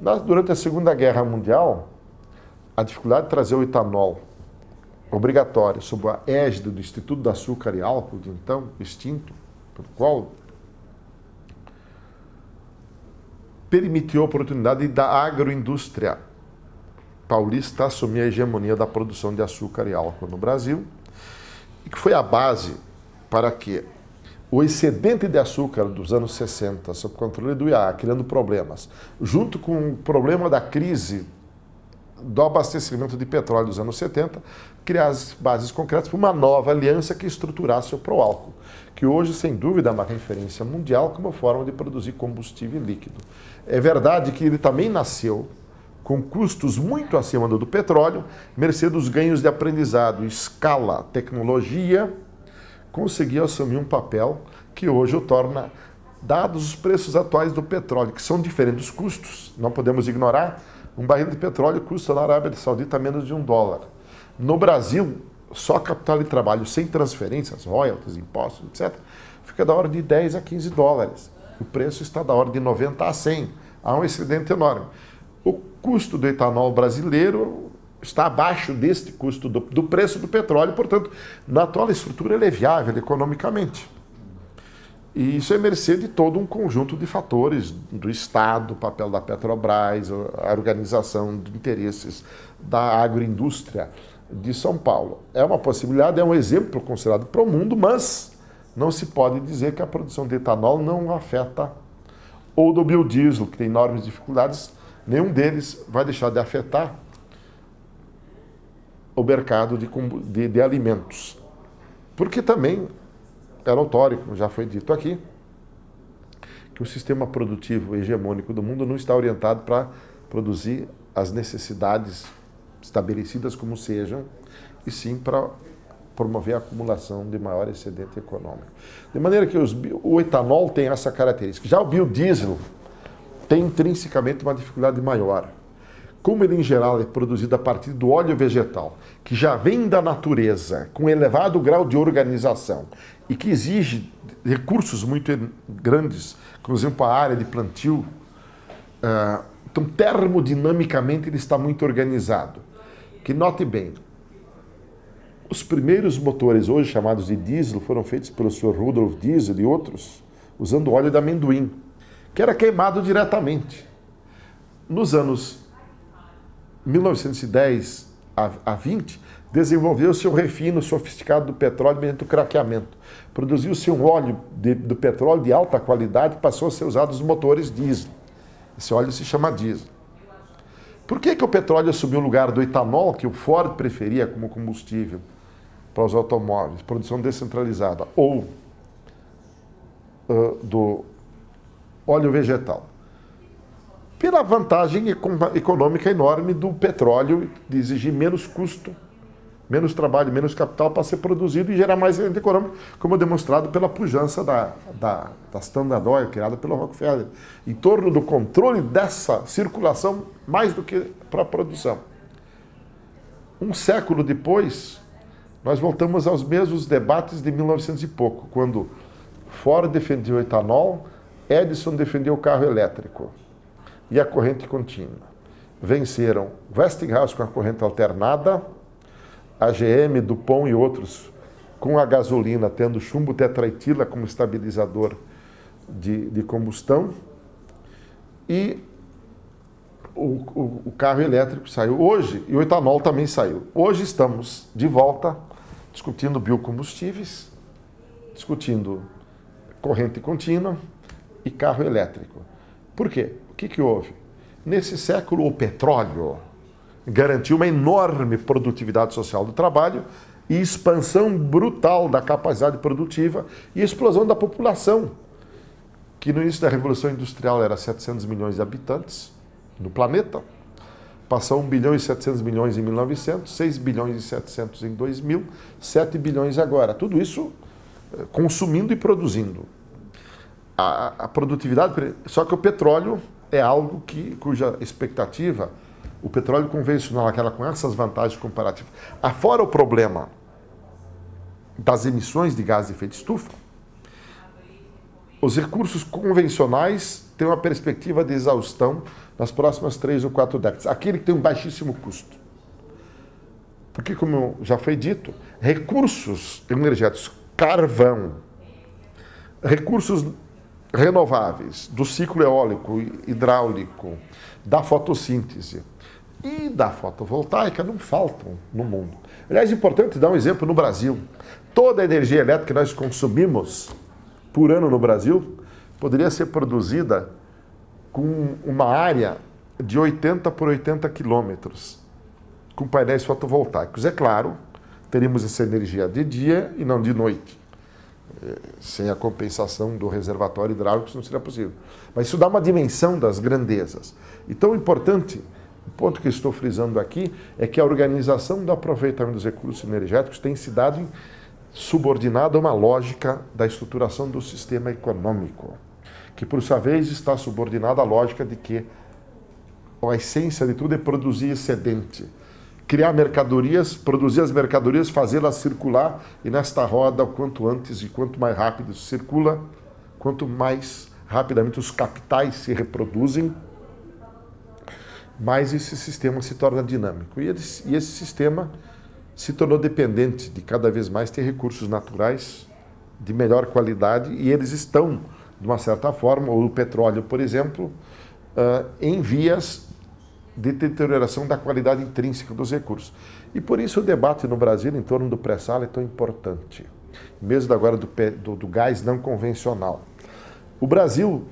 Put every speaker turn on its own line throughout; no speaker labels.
Durante a Segunda Guerra Mundial, a dificuldade de trazer o etanol obrigatório sob a égide do Instituto do Açúcar e Álcool, então extinto, pelo qual permitiu a oportunidade da agroindústria paulista assumir a hegemonia da produção de açúcar e álcool no Brasil, e que foi a base para que o excedente de açúcar dos anos 60, sob controle do IAA, criando problemas, junto com o problema da crise do abastecimento de petróleo dos anos 70, criar as bases concretas para uma nova aliança que estruturasse o Proálcool, que hoje, sem dúvida, é uma referência mundial como forma de produzir combustível líquido. É verdade que ele também nasceu com custos muito acima do petróleo, mercê dos ganhos de aprendizado, escala, tecnologia, conseguiu assumir um papel que hoje o torna, dados os preços atuais do petróleo, que são diferentes dos custos, não podemos ignorar, um barril de petróleo custa na Arábia Saudita menos de um dólar. No Brasil, só capital de trabalho sem transferências, royalties, impostos, etc., fica da ordem de 10 a 15 dólares. O preço está da ordem de 90 a 100. Há um excedente enorme. O custo do etanol brasileiro está abaixo deste custo do, do preço do petróleo, portanto, na atual estrutura ele é viável economicamente. E isso é mercê de todo um conjunto de fatores do Estado, o papel da Petrobras, a organização de interesses da agroindústria de São Paulo. É uma possibilidade, é um exemplo considerado para o mundo, mas não se pode dizer que a produção de etanol não afeta, ou do biodiesel, que tem enormes dificuldades, nenhum deles vai deixar de afetar o mercado de, de, de alimentos. Porque também é notório, como já foi dito aqui, que o sistema produtivo hegemônico do mundo não está orientado para produzir as necessidades estabelecidas como sejam, e sim para promover a acumulação de maior excedente econômico. De maneira que os, o etanol tem essa característica. Já o biodiesel tem intrinsecamente uma dificuldade maior. Como ele, em geral, é produzido a partir do óleo vegetal, que já vem da natureza, com elevado grau de organização e que exige recursos muito grandes, por exemplo, a área de plantio, uh, então, termodinamicamente, ele está muito organizado. Que note bem, os primeiros motores, hoje chamados de diesel, foram feitos pelo Sr. Rudolf Diesel e outros, usando óleo de amendoim que era queimado diretamente. Nos anos 1910 a, 20, desenvolveu-se um refino sofisticado do petróleo mediante o craqueamento. Produziu-se um óleo de, do petróleo de alta qualidade e passou a ser usado nos motores diesel. Esse óleo se chama diesel. Por que, que o petróleo assumiu o lugar do etanol, que o Ford preferia como combustível para os automóveis, produção descentralizada, ou uh, do óleo vegetal. Pela vantagem econômica enorme do petróleo, de exigir menos custo, menos trabalho, menos capital para ser produzido e gerar mais renda econômica, como demonstrado pela pujança da, da, da Standard Oil, criada pelo Rockefeller, em torno do controle dessa circulação mais do que para a produção. Um século depois, nós voltamos aos mesmos debates de 1900 e pouco, quando Ford defendia o etanol, Edison defendeu o carro elétrico e a corrente contínua. Venceram Westinghouse com a corrente alternada, a GM, Dupont e outros com a gasolina, tendo chumbo tetraetila como estabilizador de, de combustão, e o, o, o, carro elétrico saiu hoje e o etanol também saiu. Hoje estamos de volta discutindo biocombustíveis, discutindo corrente contínua, e carro elétrico. Por quê? Que, que houve? Nesse século, o petróleo garantiu uma enorme produtividade social do trabalho e expansão brutal da capacidade produtiva e explosão da população, que no início da Revolução Industrial era 700 milhões de habitantes no planeta, passou 1 bilhão e 700 milhões em 1900, 6 bilhões e 700 em 2000, 7 bilhões agora. Tudo isso eh, consumindo e produzindo a, a produtividade. Só que o petróleo é algo que, cuja expectativa, o petróleo convencional, aquela com essas vantagens comparativas, afora o problema das emissões de gás de efeito estufa, os recursos convencionais tem uma perspectiva de exaustão nas próximas três ou quatro décadas. Aquele que tem um baixíssimo custo. Porque, como já foi dito, recursos energéticos, carvão, recursos renováveis, do ciclo eólico, hidráulico, da fotossíntese e da fotovoltaica não faltam no mundo. Aliás, é importante dar um exemplo no Brasil. Toda a energia elétrica que nós consumimos por ano no Brasil poderia ser produzida com uma área de 80 por 80 quilômetros, com painéis fotovoltaicos. É claro, teríamos essa energia de dia e não de noite. É, sem a compensação do reservatório hidráulico, isso não seria possível. Mas isso dá uma dimensão das grandezas. E tão importante, o ponto que estou frisando aqui, é que a organização do aproveitamento dos recursos energéticos tem se dado subordinada a uma lógica da estruturação do sistema econômico, que por sua vez está subordinada à lógica de que a essência de tudo é produzir excedente criar mercadorias, produzir as mercadorias, fazê-las circular e nesta roda, quanto antes e quanto mais rápido circula, quanto mais rapidamente os capitais se reproduzem, mais esse sistema se torna dinâmico. E, e esse sistema se tornou dependente de cada vez mais ter recursos naturais de melhor qualidade e eles estão, de uma certa forma, o petróleo, por exemplo, uh, em vias de deterioração da qualidade intrínseca dos recursos. E por isso o debate no Brasil em torno do pré-sal é tão importante, mesmo agora do, do, do, gás não convencional. O Brasil,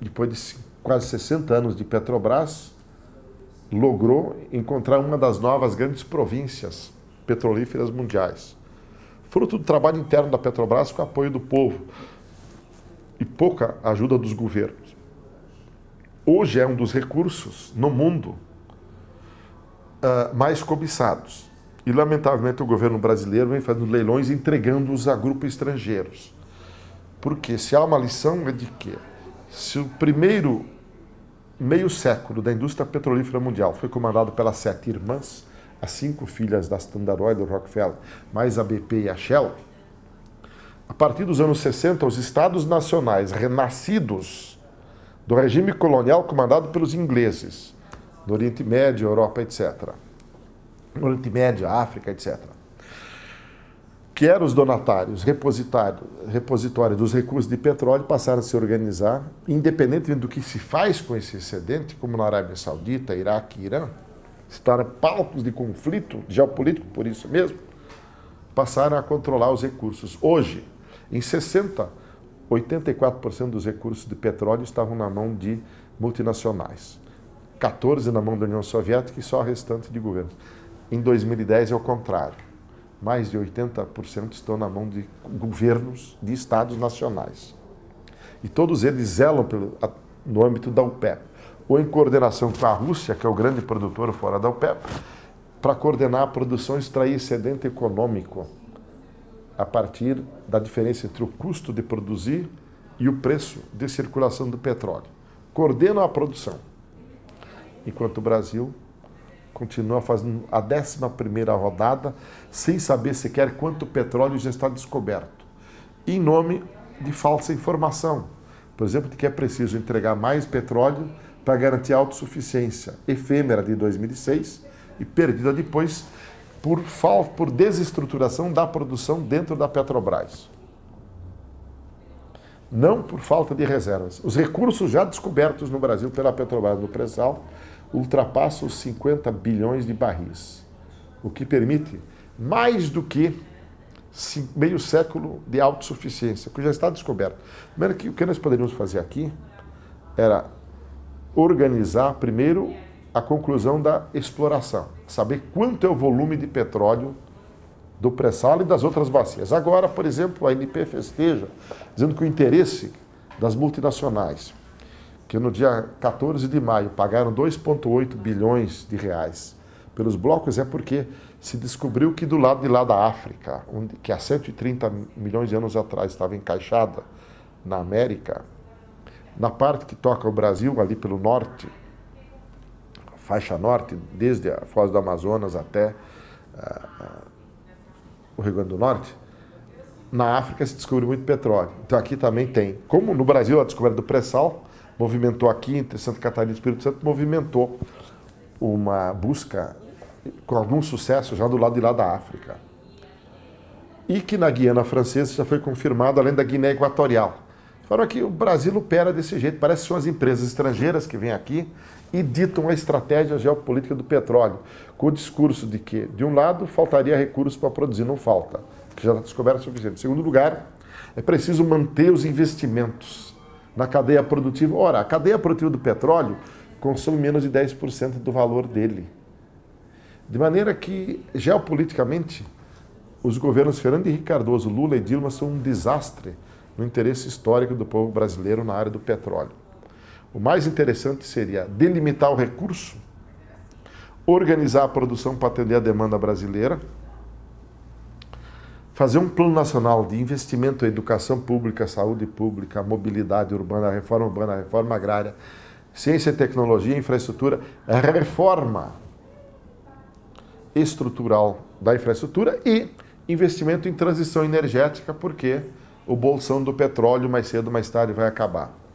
depois de quase 60 anos de Petrobras, logrou encontrar uma das novas grandes províncias petrolíferas mundiais. Fruto do trabalho interno da Petrobras com apoio do povo e pouca ajuda dos governos hoje é um dos recursos no mundo uh, mais cobiçados. E, lamentavelmente, o governo brasileiro vem fazendo leilões entregando-os a grupos estrangeiros. Porque se há uma lição é de que se o primeiro meio século da indústria petrolífera mundial foi comandado pelas sete irmãs, as cinco filhas da Standard Oil, do Rockefeller, mais a BP e a Shell, a partir dos anos 60, os estados nacionais renascidos do regime colonial comandado pelos ingleses, no Oriente Médio, Europa, etc. No Oriente Médio, África, etc. Que eram os donatários, repositários, repositório dos recursos de petróleo, passaram a se organizar, independentemente do que se faz com esse excedente, como na Arábia Saudita, Iraque e Irã, estaram palcos de conflito geopolítico por isso mesmo, passaram a controlar os recursos. Hoje, em 60 84% dos recursos de petróleo estavam na mão de multinacionais, 14% na mão da União Soviética e só o restante de governos. Em 2010 é o contrário. Mais de 80% estão na mão de governos de estados nacionais. E todos eles zelam pelo, no âmbito da OPEP, ou em coordenação com a Rússia, que é o grande produtor fora da OPEP, para coordenar a produção e extrair excedente econômico a partir da diferença entre o custo de produzir e o preço de circulação do petróleo. Coordenam a produção, enquanto o Brasil continua fazendo a 11 rodada sem saber sequer quanto petróleo já está descoberto, em nome de falsa informação. Por exemplo, de que é preciso entregar mais petróleo para garantir a autossuficiência efêmera de 2006 e perdida depois por, falta, por desestruturação da produção dentro da Petrobras. Não por falta de reservas. Os recursos já descobertos no Brasil pela Petrobras no pré-sal ultrapassam os 50 bilhões de barris, o que permite mais do que meio século de autossuficiência, que já está descoberto. Primeiro, o que nós poderíamos fazer aqui era organizar primeiro a conclusão da exploração, saber quanto é o volume de petróleo do pré-sal e das outras bacias. Agora, por exemplo, a ANP festeja, dizendo que o interesse das multinacionais, que no dia 14 de maio pagaram 2,8 bilhões de reais pelos blocos, é porque se descobriu que do lado de lá da África, onde, que há 130 milhões de anos atrás estava encaixada na América, na parte que toca o Brasil, ali pelo norte, faixa norte, desde a Foz do Amazonas até uh, o Rio Grande do Norte, na África se descobriu muito petróleo. Então aqui também tem. Como no Brasil a descoberta do pré-sal, movimentou aqui entre Santa Catarina e Espírito Santo, movimentou uma busca com algum sucesso já do lado de lá da África. E que na Guiana Francesa já foi confirmado, além da Guiné Equatorial. Falaram que o Brasil opera desse jeito, parece que são as empresas estrangeiras que vêm aqui e ditam a estratégia geopolítica do petróleo, com o discurso de que, de um lado, faltaria recursos para produzir, não falta, que já descoberto o suficiente. Em segundo lugar, é preciso manter os investimentos na cadeia produtiva. Ora, a cadeia produtiva do petróleo consome menos de 10% do valor dele. De maneira que, geopoliticamente, os governos Fernando Henrique Cardoso, Lula e Dilma são um desastre no interesse histórico do povo brasileiro na área do petróleo. O mais interessante seria delimitar o recurso, organizar a produção para atender a demanda brasileira, fazer um plano nacional de investimento em educação pública, saúde pública, mobilidade urbana, reforma urbana, reforma agrária, ciência e tecnologia, infraestrutura, reforma estrutural da infraestrutura e investimento em transição energética, porque o bolsão do petróleo mais cedo ou mais tarde vai acabar.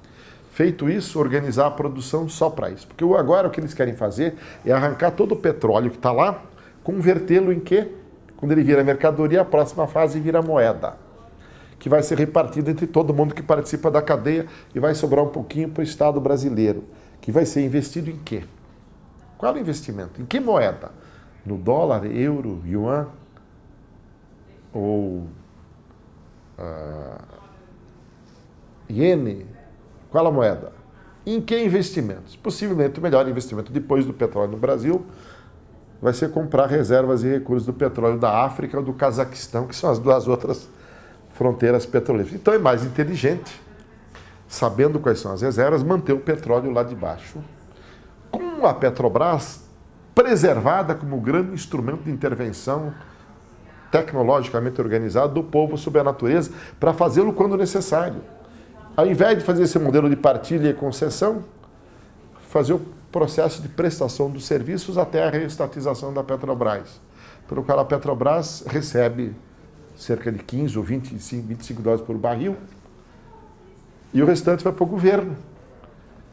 Feito isso, organizar a produção só para isso. Porque agora o que eles querem fazer é arrancar todo o petróleo que está lá, convertê-lo em quê? Quando ele vira mercadoria, a próxima fase vira moeda, que vai ser repartida entre todo mundo que participa da cadeia e vai sobrar um pouquinho para o Estado brasileiro, que vai ser investido em quê? Qual é o investimento? Em que moeda? No dólar, euro, yuan? Ou uh, iene? Qual a moeda? Em que investimentos? Possivelmente o melhor investimento depois do petróleo no Brasil vai ser comprar reservas e recursos do petróleo da África ou do Cazaquistão, que são as duas outras fronteiras petrolíferas. Então é mais inteligente, sabendo quais são as reservas, manter o petróleo lá de baixo. Com a Petrobras preservada como grande instrumento de intervenção tecnologicamente organizado do povo sobre a natureza, para fazê-lo quando necessário. Ao invés de fazer esse modelo de partilha e concessão, fazer o processo de prestação dos serviços até a reestatização da Petrobras, pelo qual a Petrobras recebe cerca de 15 ou 25, 25 dólares por barril e o restante vai para o governo.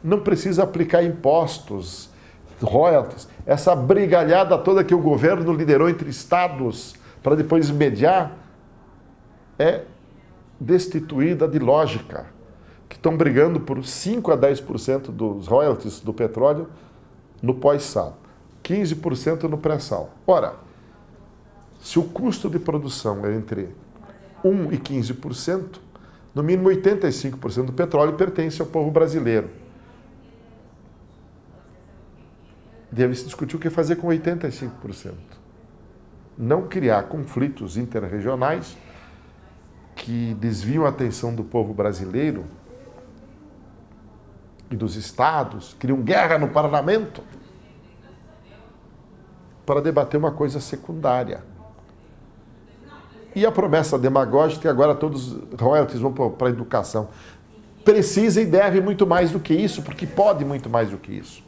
Não precisa aplicar impostos, royalties, essa brigalhada toda que o governo liderou entre estados para depois mediar é destituída de lógica que estão brigando por 5 a 10% dos royalties do petróleo no pós-sal, 15% no pré-sal. Ora, se o custo de produção é entre 1 e 15%, no mínimo 85% do petróleo pertence ao povo brasileiro. Deve-se discutir o que fazer com 85%. Não criar conflitos interregionais que desviam a atenção do povo brasileiro e dos estados, criam guerra no parlamento para debater uma coisa secundária. E a promessa demagógica que agora todos os royalties vão para a educação. Precisa e deve muito mais do que isso, porque pode muito mais do que isso.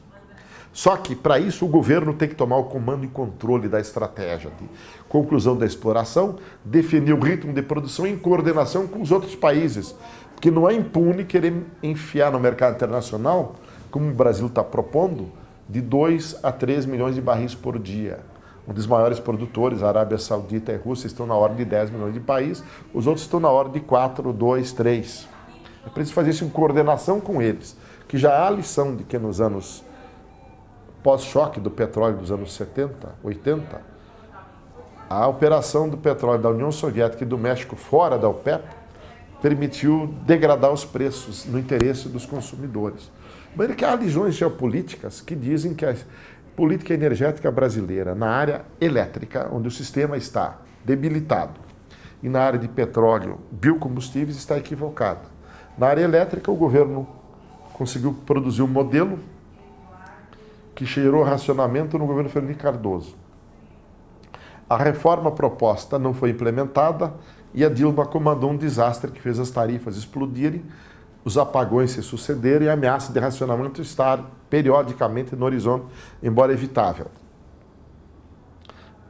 Só que, para isso, o governo tem que tomar o comando e controle da estratégia de conclusão da exploração, definir o ritmo de produção em coordenação com os outros países, que não é impune querer enfiar no mercado internacional, como o Brasil está propondo, de 2 a 3 milhões de barris por dia. Um dos maiores produtores, a Arábia Saudita e a Rússia, estão na ordem de 10 milhões de país, os outros estão na ordem de 4, 2, 3. É preciso fazer isso em coordenação com eles, que já há lição de que nos anos pós-choque do petróleo dos anos 70, 80, a operação do petróleo da União Soviética e do México fora da OPEP permitiu degradar os preços no interesse dos consumidores. Mas que há lições geopolíticas que dizem que a política energética brasileira na área elétrica, onde o sistema está debilitado, e na área de petróleo, biocombustíveis, está equivocada. Na área elétrica, o governo conseguiu produzir um modelo que cheirou racionamento no governo Fernando Cardoso. A reforma proposta não foi implementada e a Dilma comandou um desastre que fez as tarifas explodirem, os apagões se sucederem e a ameaça de racionamento estar periodicamente no horizonte, embora evitável.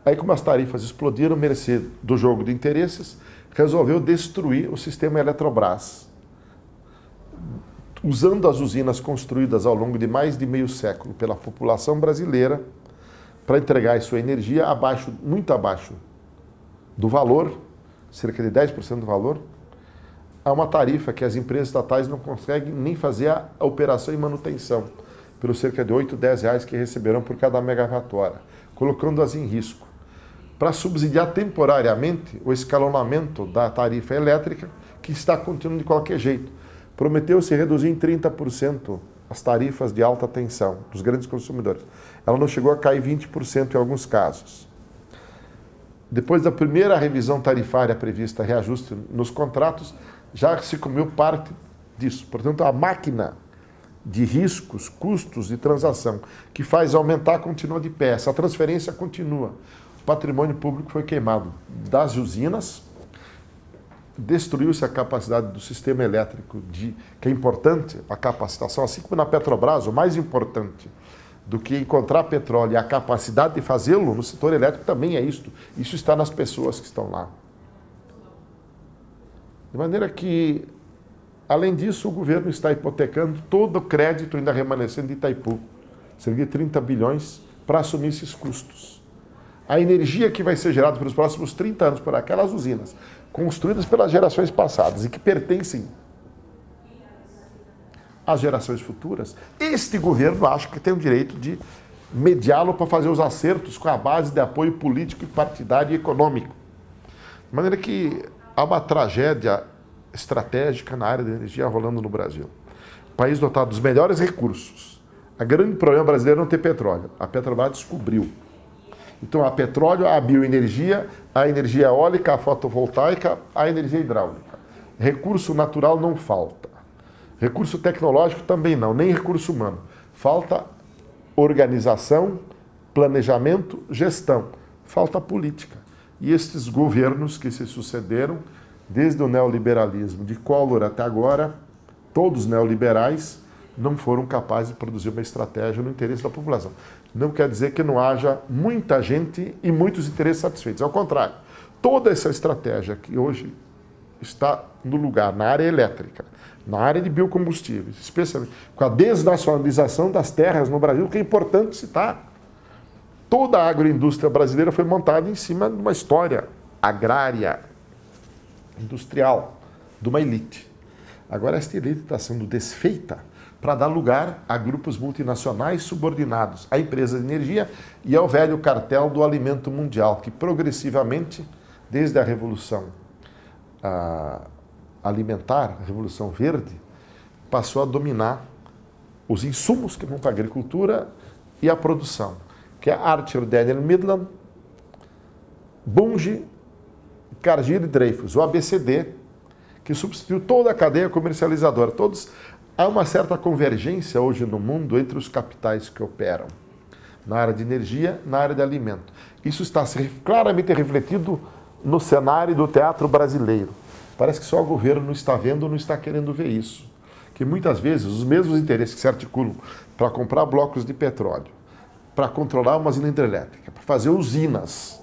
Aí, como as tarifas explodiram, mercê do jogo de interesses, resolveu destruir o sistema Eletrobras. Usando as usinas construídas ao longo de mais de meio século pela população brasileira para entregar sua energia abaixo, muito abaixo do valor, cerca de 10% do valor, a uma tarifa que as empresas estatais não conseguem nem fazer a operação e manutenção, pelos cerca de 8, 10 reais que receberão por cada megawatt-hora, colocando-as em risco. Para subsidiar temporariamente o escalonamento da tarifa elétrica, que está continuando de qualquer jeito. Prometeu-se reduzir em 30% as tarifas de alta tensão dos grandes consumidores. Ela não chegou a cair 20% em alguns casos. Depois da primeira revisão tarifária prevista, reajuste nos contratos, já se comeu parte disso. Portanto, a máquina de riscos, custos de transação que faz aumentar continua de pé. Essa transferência continua. O patrimônio público foi queimado das usinas, destruiu-se a capacidade do sistema elétrico, de, que é importante, a capacitação, assim como na Petrobras, o mais importante do que encontrar petróleo e a capacidade de fazê-lo no setor elétrico também é isto. Isso está nas pessoas que estão lá. De maneira que, além disso, o governo está hipotecando todo o crédito ainda remanescente de Itaipu, cerca de 30 bilhões, para assumir esses custos. A energia que vai ser gerada pelos próximos 30 anos por aquelas usinas, construídas pelas gerações passadas e que pertencem às gerações futuras, este governo acha que tem o direito de mediá-lo para fazer os acertos com a base de apoio político, partidário e econômico. De maneira que há uma tragédia estratégica na área da energia rolando no Brasil. O país dotado dos melhores recursos. O grande problema brasileiro é não ter petróleo. A Petrobras descobriu. Então, há petróleo, a bioenergia, a energia eólica, a fotovoltaica, a energia hidráulica. Recurso natural não falta. Recurso tecnológico também não, nem recurso humano. Falta organização, planejamento, gestão. Falta política. E estes governos que se sucederam, desde o neoliberalismo de Collor até agora, todos neoliberais, não foram capazes de produzir uma estratégia no interesse da população. Não quer dizer que não haja muita gente e muitos interesses satisfeitos. Ao contrário, toda essa estratégia que hoje está no lugar, na área elétrica, na área de biocombustíveis, especialmente com a desnacionalização das terras no Brasil, que é importante citar toda a agroindústria brasileira foi montada em cima de uma história agrária, industrial, de uma elite. Agora, esta elite está sendo desfeita para dar lugar a grupos multinacionais subordinados à empresa de energia e ao velho cartel do alimento mundial, que progressivamente, desde a Revolução Alimentar, a Revolução Verde, passou a dominar os insumos que vão para a agricultura e a produção que é Archer Daniel Midland, Bunge, Cargill e Dreyfus, o ABCD, que substituiu toda a cadeia comercializadora. Todos há uma certa convergência hoje no mundo entre os capitais que operam na área de energia, na área de alimento. Isso está claramente refletido no cenário do teatro brasileiro. Parece que só o governo não está vendo não está querendo ver isso. Que muitas vezes os mesmos interesses que se articulam para comprar blocos de petróleo, para controlar uma usina hidrelétrica, para fazer usinas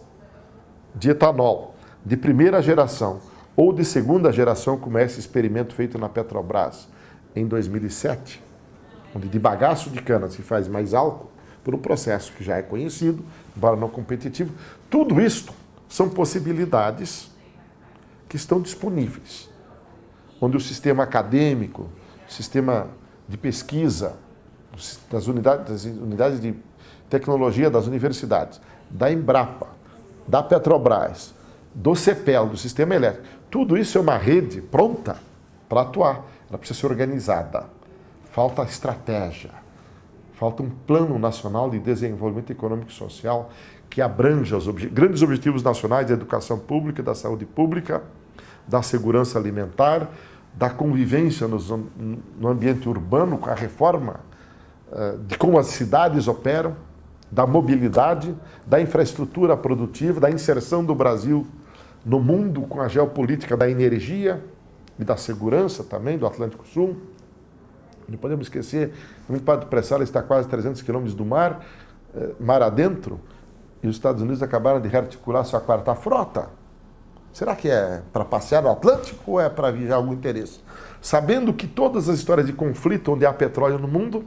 de etanol de primeira geração ou de segunda geração, como é esse experimento feito na Petrobras em 2007, onde de bagaço de cana se faz mais álcool, por um processo que já é conhecido, embora não competitivo. Tudo isto são possibilidades que estão disponíveis, onde o sistema acadêmico, o sistema de pesquisa, das unidades, das unidades de tecnologia das universidades, da Embrapa, da Petrobras, do CEPEL, do Sistema Elétrico. Tudo isso é uma rede pronta para atuar. Ela precisa ser organizada. Falta estratégia. Falta um plano nacional de desenvolvimento econômico e social que abranja os obje grandes objetivos nacionais da educação pública, da saúde pública, da segurança alimentar, da convivência no ambiente urbano, com a reforma uh, de como as cidades operam da mobilidade, da infraestrutura produtiva, da inserção do Brasil no mundo com a geopolítica da energia e da segurança também do Atlântico Sul. Não podemos esquecer, o Padre Pressala está a quase 300 quilômetros do mar, eh, mar adentro, e os Estados Unidos acabaram de rearticular sua quarta frota. Será que é para passear no Atlântico ou é para viajar algum interesse? sabendo que todas as histórias de conflito onde há petróleo no mundo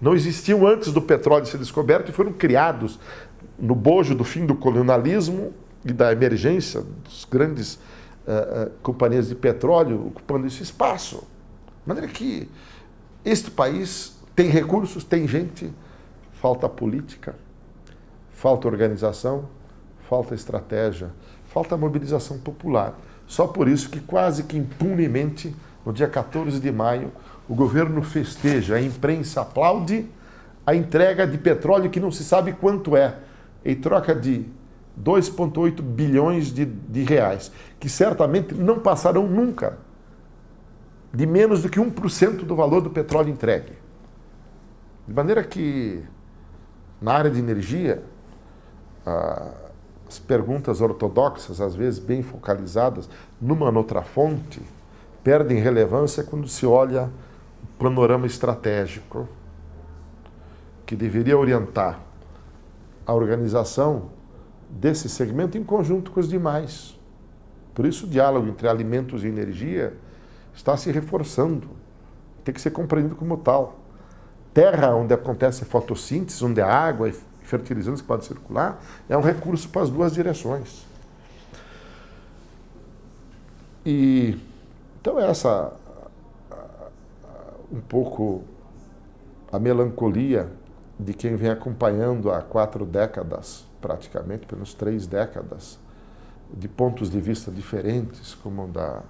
não existiam antes do petróleo ser descoberto e foram criados no bojo do fim do colonialismo e da emergência das grandes uh, uh, companhias de petróleo ocupando esse espaço. De maneira que este país tem recursos, tem gente, falta política, falta organização, falta estratégia, falta mobilização popular. Só por isso que quase que impunemente, no dia 14 de maio, o governo festeja, a imprensa aplaude a entrega de petróleo que não se sabe quanto é, em troca de 2,8 bilhões de, de reais, que certamente não passarão nunca de menos do que 1% do valor do petróleo entregue. De maneira que, na área de energia, as perguntas ortodoxas, às vezes bem focalizadas numa outra fonte, perdem relevância quando se olha o panorama estratégico que deveria orientar a organização desse segmento em conjunto com os demais. Por isso, o diálogo entre alimentos e energia está se reforçando. Tem que ser compreendido como tal. Terra onde acontece a fotossíntese, onde a água e fertilizantes que podem circular, é um recurso para as duas direções. E então essa um pouco a melancolia de quem vem acompanhando há quatro décadas praticamente, pelas três décadas, de pontos de vista diferentes, como o da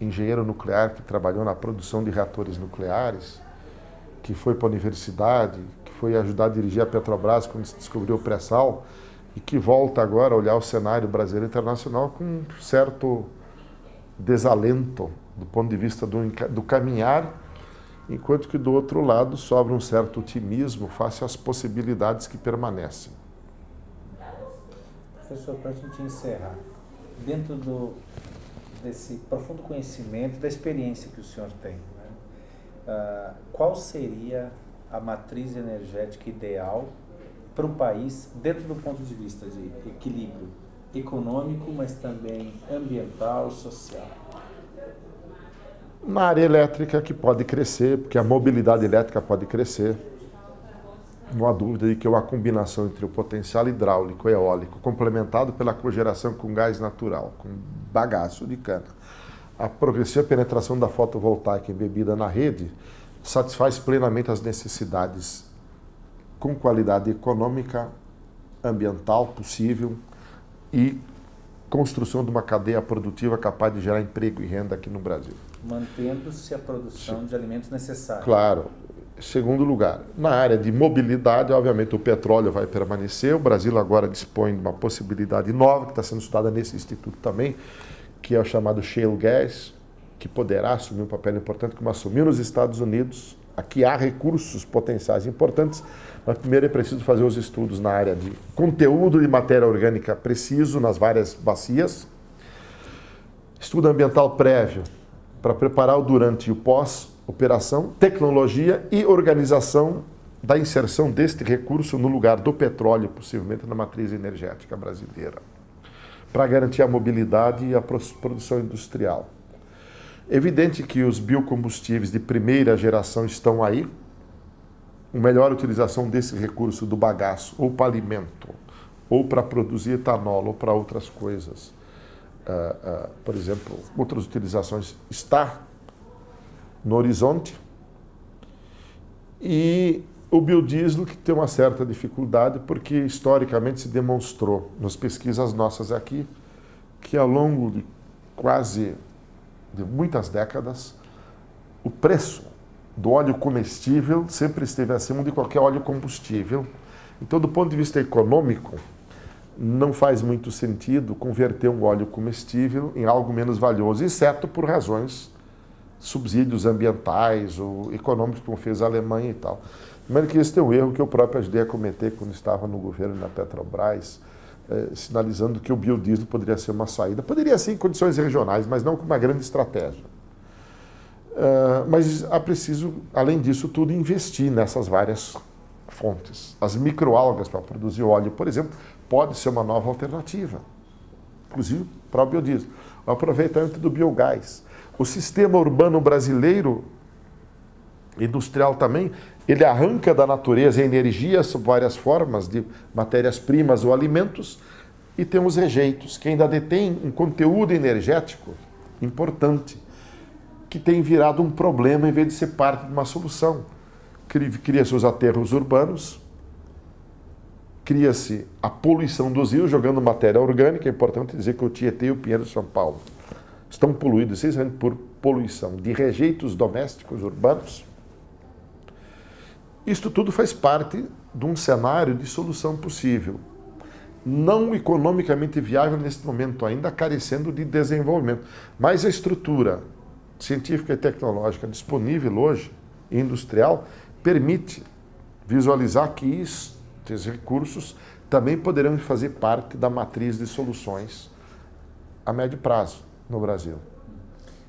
engenheiro nuclear que trabalhou na produção de reatores nucleares, que foi para a universidade, que foi ajudar a dirigir a Petrobras quando se descobriu o pré-sal, e que volta agora a olhar o cenário brasileiro e internacional com um certo desalento do ponto de vista do, do caminhar, enquanto que do outro lado sobra um certo otimismo face às possibilidades que permanecem.
Professor, para a gente encerrar, dentro do, desse profundo conhecimento, da experiência que o senhor tem, né? uh, qual seria a matriz energética ideal para o país, dentro do ponto de vista de equilíbrio econômico, mas também ambiental, social?
Na área elétrica que pode crescer, porque a mobilidade elétrica pode crescer, não há dúvida de que uma combinação entre o potencial hidráulico e eólico, complementado pela cogeração com gás natural, com bagaço de cana, a progressiva penetração da fotovoltaica embebida na rede, satisfaz plenamente as necessidades com qualidade econômica, ambiental possível e construção de uma cadeia produtiva capaz de gerar emprego e renda aqui no Brasil.
Mantendo-se a produção de alimentos necessários.
Claro, Segundo lugar, na área de mobilidade, obviamente o petróleo vai permanecer. O Brasil agora dispõe de uma possibilidade nova que está sendo estudada nesse instituto também, que é o chamado shale gas, que poderá assumir um papel importante, como assumiu nos Estados Unidos. Aqui há recursos potenciais importantes, mas primeiro é preciso fazer os estudos na área de conteúdo de matéria orgânica preciso nas várias bacias. Estudo ambiental prévio para preparar o durante e o pós operação, tecnologia e organização da inserção deste recurso no lugar do petróleo, possivelmente na matriz energética brasileira, para garantir a mobilidade e a produção industrial. Evidente que os biocombustíveis de primeira geração estão aí, uma melhor utilização desse recurso do bagaço, ou para alimento, ou para produzir etanol, ou para outras coisas. Uh, uh, por exemplo, outras utilizações está no horizonte. E o biodiesel que tem uma certa dificuldade porque historicamente se demonstrou nas pesquisas nossas aqui que ao longo de quase de muitas décadas o preço do óleo comestível sempre esteve acima de qualquer óleo combustível. Então, do ponto de vista econômico, não faz muito sentido converter um óleo comestível em algo menos valioso, exceto por razões subsídios ambientais ou econômicos, como fez a Alemanha e tal. Mas que esse é um erro que eu próprio ajudei a cometer quando estava no governo na Petrobras, eh, sinalizando que o biodiesel poderia ser uma saída. Poderia ser em condições regionais, mas não com uma grande estratégia. Uh, mas há preciso, além disso tudo, investir nessas várias fontes. As microalgas para produzir óleo, por exemplo, pode ser uma nova alternativa, inclusive para o biodiesel. O aproveitamento do biogás O sistema urbano brasileiro, industrial também, ele arranca da natureza energia sob várias formas de matérias-primas ou alimentos e tem os rejeitos, que ainda detém um conteúdo energético importante, que tem virado um problema em vez de ser parte de uma solução. Cria-se os aterros urbanos, cria-se a poluição dos rios jogando matéria orgânica. É importante dizer que o Tietê e o Pinheiro de São Paulo estão poluídos essencialmente por poluição de rejeitos domésticos urbanos. Isto tudo faz parte de um cenário de solução possível não economicamente viável neste momento, ainda carecendo de desenvolvimento. Mas a estrutura científica e tecnológica disponível hoje, industrial, permite visualizar que estes recursos também poderão fazer parte da matriz de soluções a médio prazo no Brasil.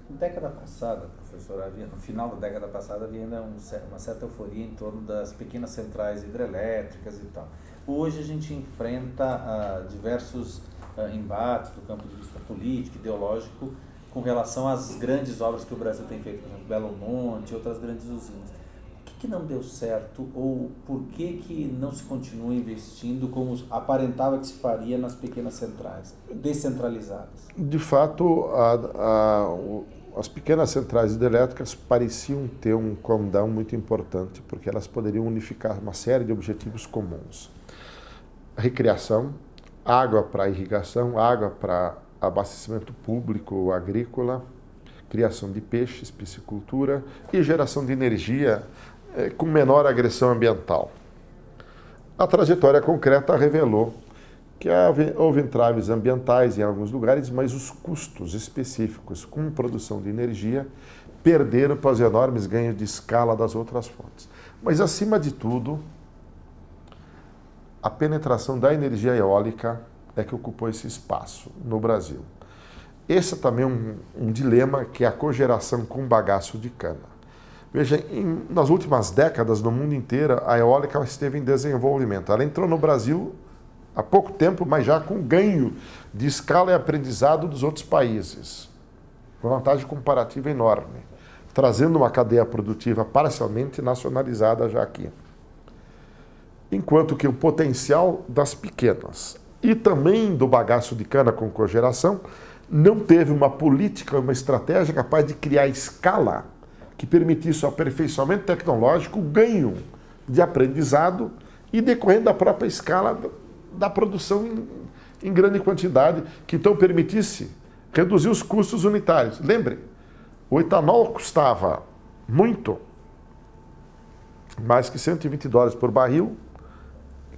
Na década passada, professor, havia, no final da década passada havia ainda um, uma certa euforia em torno das pequenas centrais hidrelétricas e tal. Hoje a gente enfrenta uh, diversos uh, embates do campo de vista político, ideológico, com relação às grandes obras que o Brasil tem feito, por exemplo, Belo Monte outras grandes usinas. O que, não deu certo ou por que, que não se continua investindo como aparentava que se faria nas pequenas centrais, descentralizadas?
De fato, a, a, as pequenas centrais hidrelétricas pareciam ter um condão muito importante, porque elas poderiam unificar uma série de objetivos comuns recreação, água para irrigação, água para abastecimento público agrícola, criação de peixes, piscicultura e geração de energia é, com menor agressão ambiental. A trajetória concreta revelou que houve entraves ambientais em alguns lugares, mas os custos específicos com produção de energia perderam para os enormes ganhos de escala das outras fontes. Mas, acima de tudo, a penetração da energia eólica é que ocupou esse espaço no Brasil. Esse é também um, um dilema que é a cogeração com bagaço de cana. Veja, em, nas últimas décadas, no mundo inteiro, a eólica esteve em desenvolvimento. Ela entrou no Brasil há pouco tempo, mas já com ganho de escala e aprendizado dos outros países. Uma vantagem comparativa enorme, trazendo uma cadeia produtiva parcialmente nacionalizada já aqui enquanto que o potencial das pequenas e também do bagaço de cana com cogeração não teve uma política, uma estratégia capaz de criar escala que permitisse o aperfeiçoamento tecnológico, ganho de aprendizado e decorrendo da própria escala da produção em, em grande quantidade, que então permitisse reduzir os custos unitários. Lembre, o etanol custava muito, mais que 120 dólares por barril,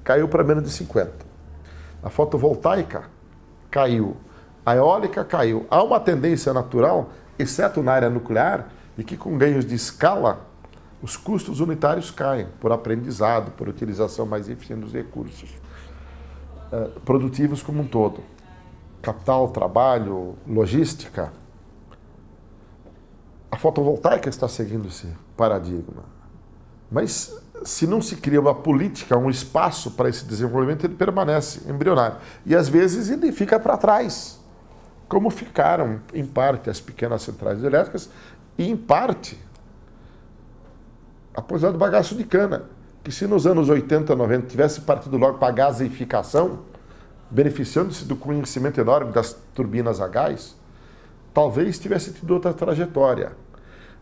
caiu para menos de 50. A fotovoltaica caiu. A eólica caiu. Há uma tendência natural, exceto na área nuclear, de que com ganhos de escala, os custos unitários caem por aprendizado, por utilização mais eficiente dos recursos uh, produtivos como um todo. Capital, trabalho, logística. A fotovoltaica está seguindo esse paradigma. Mas se não se cria uma política, um espaço para esse desenvolvimento, ele permanece embrionário. E às vezes ele fica para trás, como ficaram, em parte, as pequenas centrais elétricas e, em parte, apesar do bagaço de cana, que se nos anos 80, 90 tivesse partido logo para a gasificação, beneficiando-se do conhecimento enorme das turbinas a gás, talvez tivesse tido outra trajetória.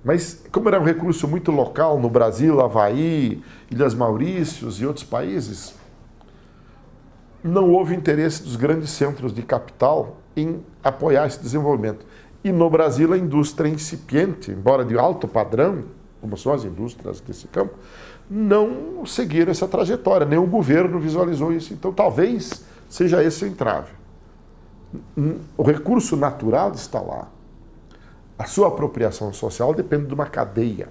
Mas, como era um recurso muito local no Brasil, Havaí, Ilhas Maurícios e outros países, não houve interesse dos grandes centros de capital em apoiar esse desenvolvimento. E no Brasil, a indústria incipiente, embora de alto padrão, como são as indústrias desse campo, não seguiram essa trajetória, nem o governo visualizou isso. Então, talvez seja esse o entrave. O recurso natural está lá a sua apropriação social depende de uma cadeia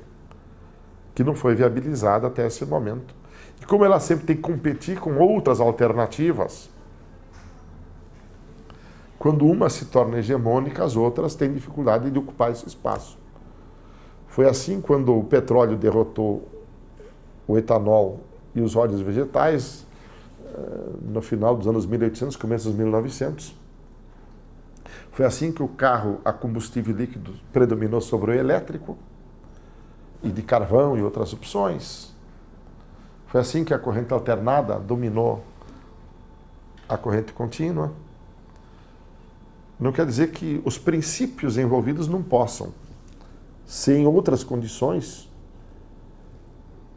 que não foi viabilizada até esse momento. E como ela sempre tem que competir com outras alternativas, quando uma se torna hegemônica, as outras têm dificuldade de ocupar esse espaço. Foi assim quando o petróleo derrotou o etanol e os óleos vegetais eh, no final dos anos 1800, começo dos 1900 Foi assim que o carro a combustível líquido predominou sobre o elétrico e de carvão e outras opções. Foi assim que a corrente alternada dominou a corrente contínua. Não quer dizer que os princípios envolvidos não possam, sem outras condições,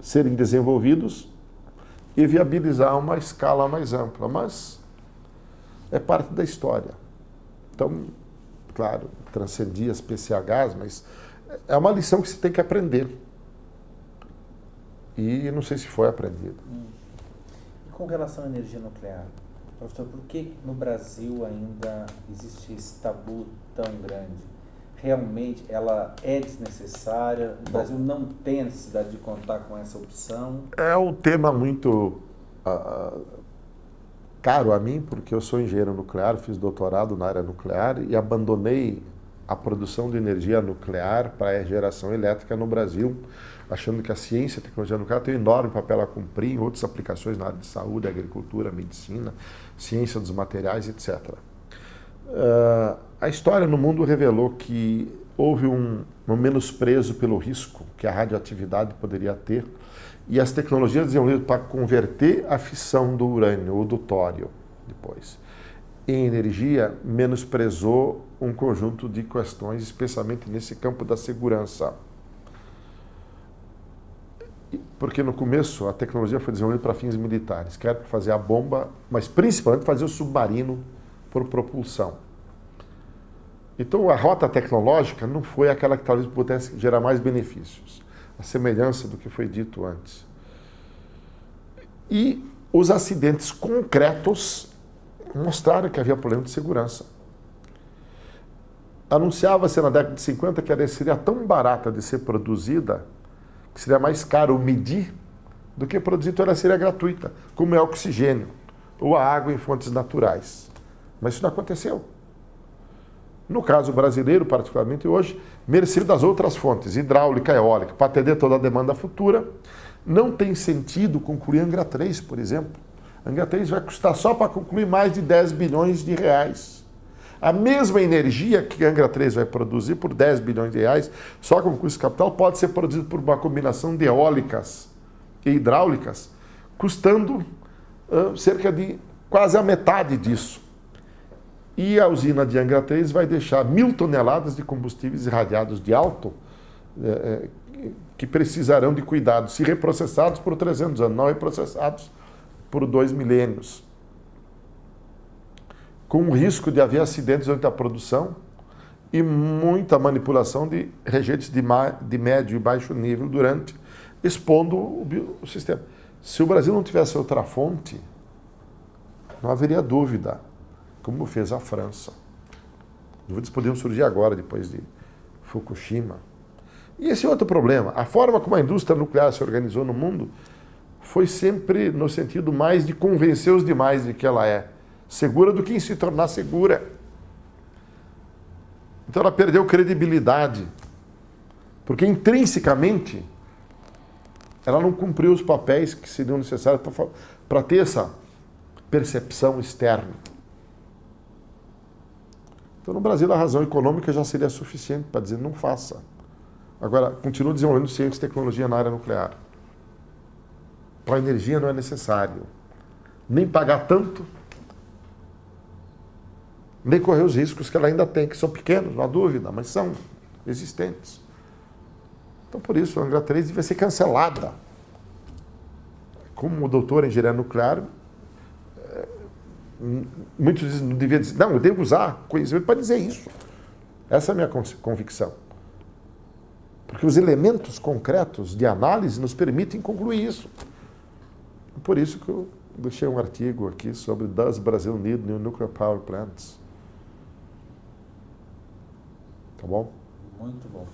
serem desenvolvidos e viabilizar uma escala mais ampla, mas é parte da história. Então, claro, transcendia as PCHs, mas é uma lição que se tem que aprender. E não sei se foi aprendido. Hum.
E com relação à energia nuclear, professor, por que no Brasil ainda existe esse tabu tão grande? Realmente ela é desnecessária? O Brasil não tem a necessidade de contar com essa opção?
É um tema muito uh, caro a mim, porque eu sou engenheiro nuclear, fiz doutorado na área nuclear e abandonei a produção de energia nuclear para a geração elétrica no Brasil, achando que a ciência e a tecnologia nuclear tem um enorme papel a cumprir em outras aplicações na área de saúde, agricultura, medicina, ciência dos materiais, etc. Uh, ah, a história no mundo revelou que houve um, um menosprezo pelo risco que a radioatividade poderia ter e as tecnologias desenvolvidas para converter a fissão do urânio ou do tório depois em energia menosprezou um conjunto de questões, especialmente nesse campo da segurança. Porque no começo a tecnologia foi desenvolvida para fins militares, quer fazer a bomba, mas principalmente fazer o submarino por propulsão. Então a rota tecnológica não foi aquela que talvez pudesse gerar mais benefícios, a semelhança do que foi dito antes. E os acidentes concretos mostraram que havia problema de segurança. Anunciava-se na década de 50 que ela seria tão barata de ser produzida que seria mais caro medir do que produzir, então ela seria gratuita, como é o oxigênio ou a água em fontes naturais. Mas isso não aconteceu. No caso brasileiro, particularmente hoje, merecido das outras fontes, hidráulica, eólica, para atender toda a demanda futura, não tem sentido concluir Angra 3, por exemplo. Angra 3 vai custar só para concluir mais de 10 bilhões de reais. A mesma energia que Angra 3 vai produzir por 10 bilhões de reais, só com custo capital, pode ser produzido por uma combinação de eólicas e hidráulicas, custando uh, cerca de quase a metade disso. E a usina de Angra 3 vai deixar mil toneladas de combustíveis irradiados de alto, eh, eh, que precisarão de cuidado, se reprocessados por 300 anos, não reprocessados por dois milênios com o risco de haver acidentes durante a produção e muita manipulação de rejeitos de, de médio e baixo nível durante, expondo o, o sistema. Se o Brasil não tivesse outra fonte, não haveria dúvida, como fez a França. Dúvidas poderiam surgir agora, depois de Fukushima. E esse é outro problema. A forma como a indústria nuclear se organizou no mundo foi sempre no sentido mais de convencer os demais de que ela é segura do que em se tornar segura. Então ela perdeu credibilidade, porque intrinsecamente ela não cumpriu os papéis que seriam necessários para ter essa percepção externa. Então no Brasil a razão econômica já seria suficiente para dizer não faça. Agora, continua desenvolvendo ciência e tecnologia na área nuclear. Para a energia não é necessário nem pagar tanto nem correr os riscos que ela ainda tem, que são pequenos, não há dúvida, mas são existentes. Então, por isso, a Angra 3 devia ser cancelada. Como doutor em engenharia nuclear, eh, muitos dizem, não devia dizer, não, eu devo usar conhecimento para dizer isso. Essa é a minha convicção. Porque os elementos concretos de análise nos permitem concluir isso. Por isso que eu deixei um artigo aqui sobre Does Brazil Need New Nuclear Power Plants? Tá bom?
Muito bom.